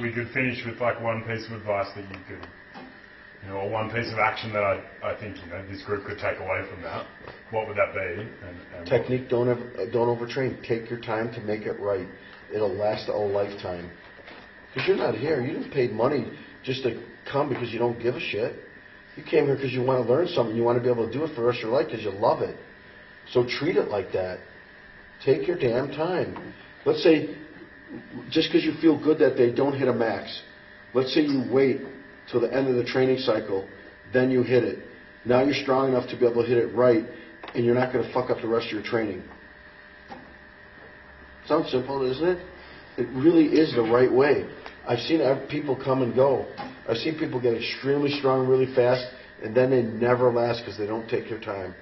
we could finish with like one piece of advice that you could, you know, or one piece of action that I, I think you know this group could take away from that. What would that be? And, and Technique, don't ever, don't overtrain. Take your time to make it right. It'll last a lifetime. Because you're not here. You didn't pay money just to come because you don't give a shit. You came here because you want to learn something. You want to be able to do it for the rest of your life because you love it. So treat it like that. Take your damn time. Let's say, just because you feel good that day, don't hit a max. Let's say you wait till the end of the training cycle, then you hit it. Now you're strong enough to be able to hit it right, and you're not going to fuck up the rest of your training. Sounds simple, isn't it? It really is the right way. I've seen people come and go. I've seen people get extremely strong really fast, and then they never last because they don't take their time.